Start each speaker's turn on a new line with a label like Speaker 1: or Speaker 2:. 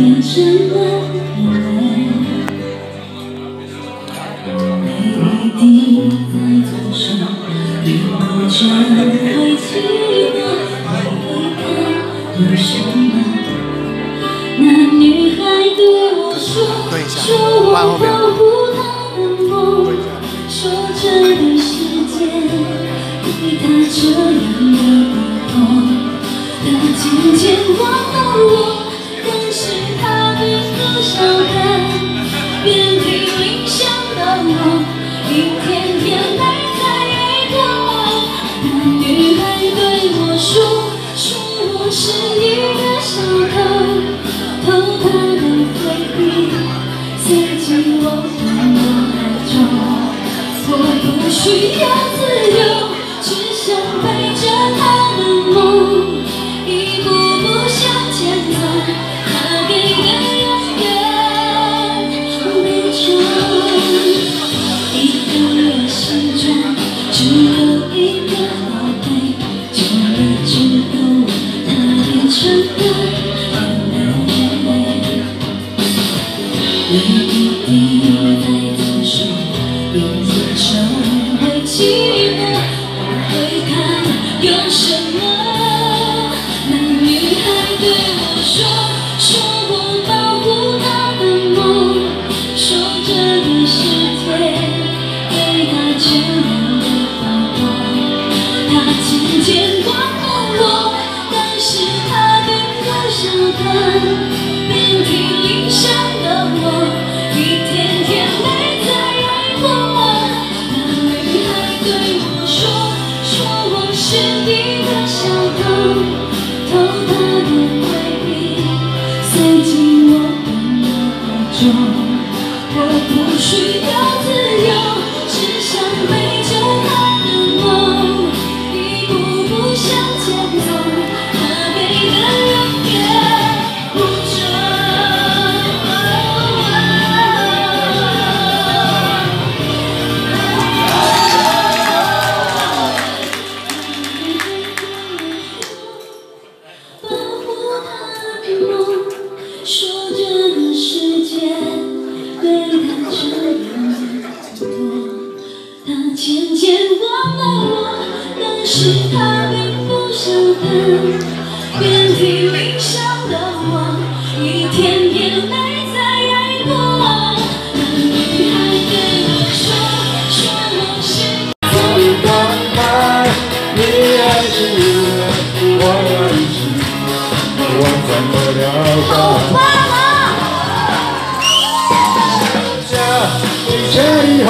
Speaker 1: 变成了眼泪。每一滴在左手，一抹着会寂寞。你会看有什么？那女孩对我说，说我保护她的梦，说这个世界对她这样的不同。她渐渐忘了我，需要自由，只想背着他的梦，一步步向前走。他给的永远没错。一个人心中只有一个宝贝，久了之后，它变成了。泪一滴在左手，遍体鳞伤的我一天天没再爱过那女孩对我说说我是一个小偷偷她的回忆塞进我的脑海中我不需要自由。是他并不晓得，遍体鳞伤的我，一天也没再爱过。那女孩对我说，说我是
Speaker 2: 你刚来，你爱是我爱是我怎么了解？家，你这以后。